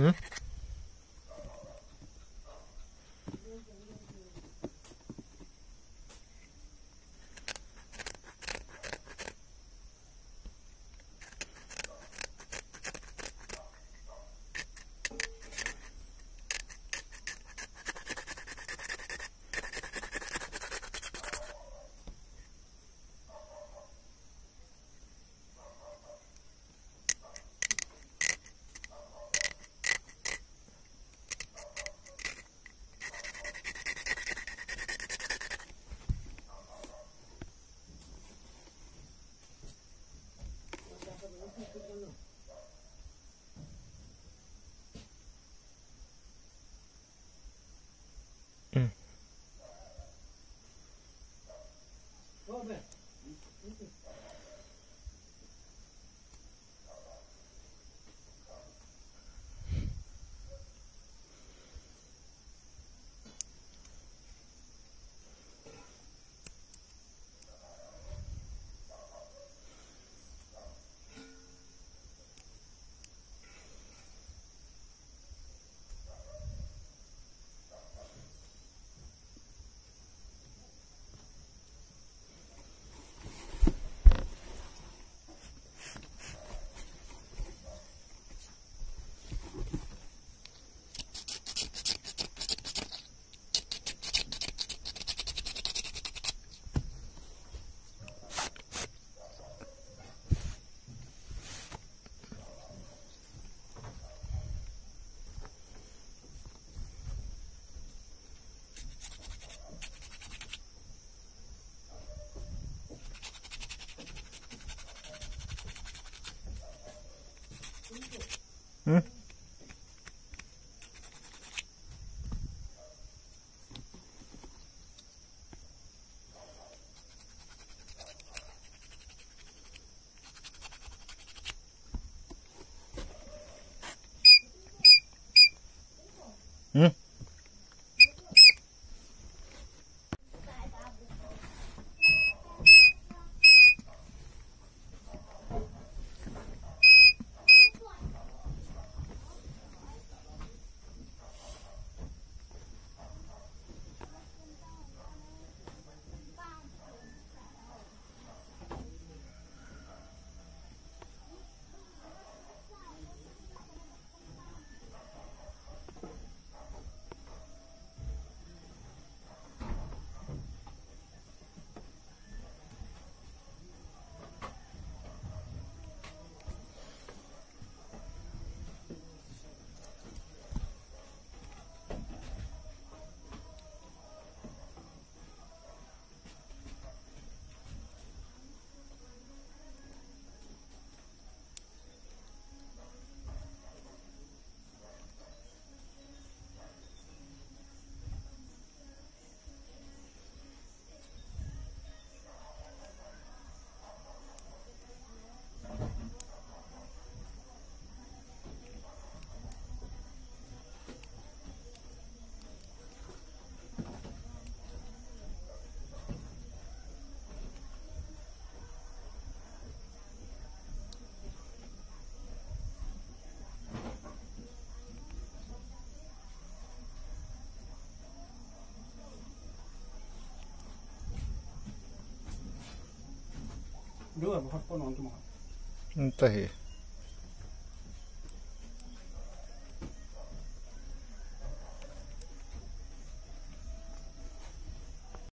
Hmm? Hmm? Konon cuma. انتهي